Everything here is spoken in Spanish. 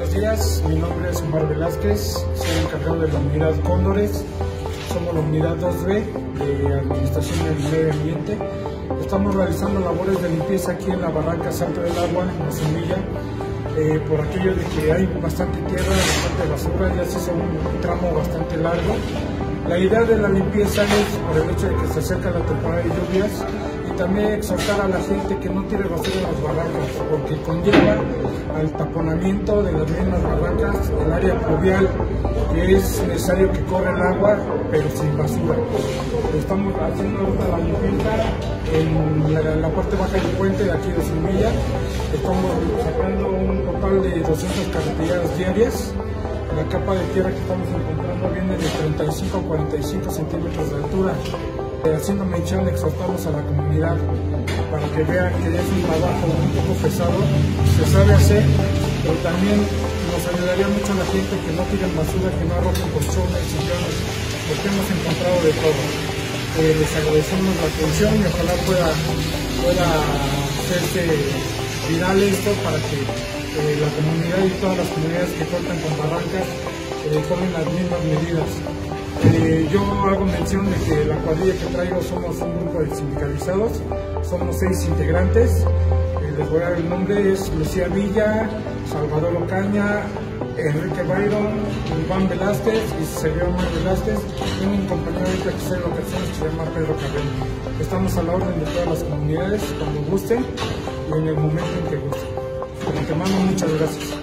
Buenos días, mi nombre es Omar Velázquez, soy encargado de la unidad Cóndores, somos la unidad 2B de Administración del Medio Ambiente. Estamos realizando labores de limpieza aquí en la barranca Salto del Agua, en la Semilla, eh, por aquello de que hay bastante tierra, bastante basura, ya se hizo un tramo bastante largo. La idea de la limpieza es por el hecho de que se acerca la temporada de lluvias también exhortar a la gente que no tire basura en las barrancas, porque conlleva al taponamiento de las mismas barrancas, el área pluvial, que es necesario que corra el agua, pero sin basura. Estamos haciendo la limpieza en la, parte baja del puente de aquí de Semilla. Estamos sacando un total de 200 carreteras diarias. La capa de tierra que estamos encontrando viene de 35 a 45 centímetros de altura. Eh, haciendo mención exhortamos a la comunidad para que vean que es un trabajo un poco pesado, se sabe hacer, pero también nos ayudaría mucho a la gente que no tiren basura, que no arrojen colchones, sillones, porque hemos encontrado de todo. Eh, les agradecemos la atención y ojalá pueda, pueda hacerse viral esto para que eh, la comunidad y todas las comunidades que cuentan con barrancas tomen las mismas medidas. Eh, yo hago mención de que la cuadrilla que traigo somos un grupo de sindicalizados, somos seis integrantes. Eh, les voy a dar el nombre, es Lucía Villa, Salvador Ocaña, Enrique Byron, Iván Velázquez y Sergio Omar Velázquez. Tengo un compañero está en locaciones que se llama Pedro Carreno. Estamos a la orden de todas las comunidades cuando gusten y en el momento en que gusten. De antemano, muchas gracias.